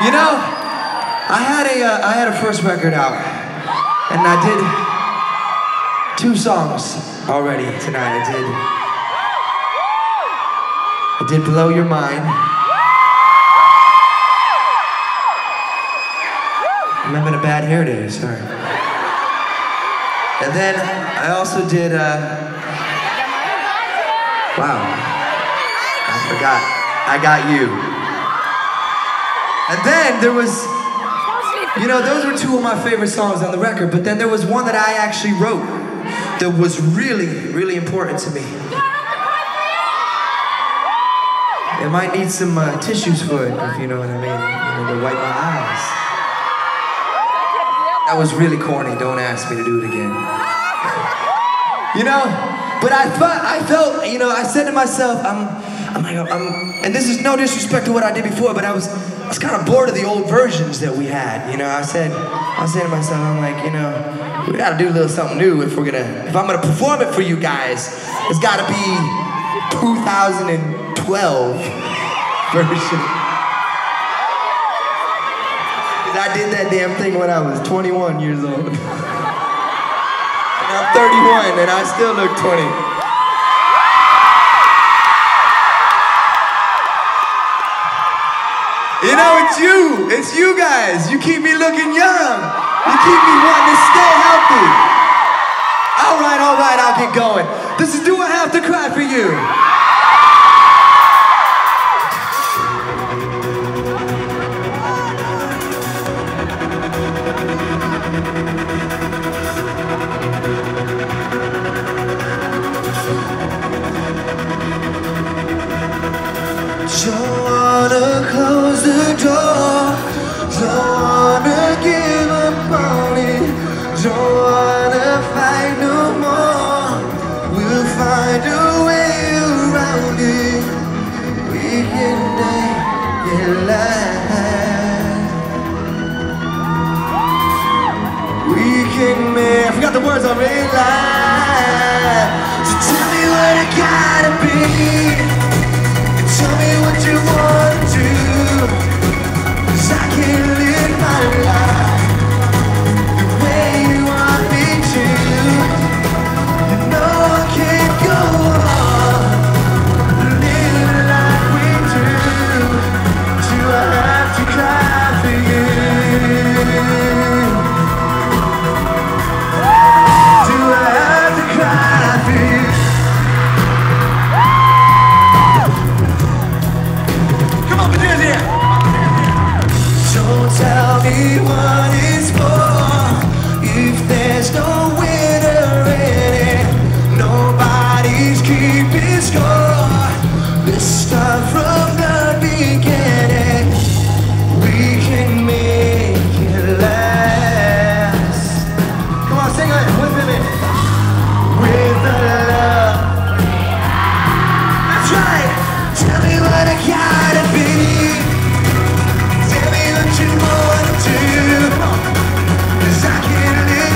You know, I had a uh, I had a first record out, and I did two songs already tonight. I did I did blow your mind. I'm having a bad hair day. Sorry. And then I also did. Uh, wow. I forgot. I got you. And then there was, you know, those were two of my favorite songs on the record, but then there was one that I actually wrote that was really, really important to me. It might need some uh, tissues for it, if you know what I mean, you know, to wipe my eyes. That was really corny, don't ask me to do it again. you know, but I thought, I felt, you know, I said to myself, I'm, I'm like, I'm, and this is no disrespect to what I did before, but I was, was kind of bored of the old versions that we had. You know, I said, I saying to myself, I'm like, you know, we gotta do a little something new if we're gonna, if I'm gonna perform it for you guys. It's gotta be 2012 version. Cause I did that damn thing when I was 21 years old. and I'm 31 and I still look 20. You know, it's you. It's you guys. You keep me looking young. You keep me wanting to stay healthy. All right, all right, I'll get going. This is Do I Have to Cry for You? Don't wanna fight no more. We'll find a way around it. We can make it last. We can make. Forgot the words. So tell me what gotta be. Tell me what you wanna do Cause I can't live my life Do Tell me what you wanna do. Cause I can't live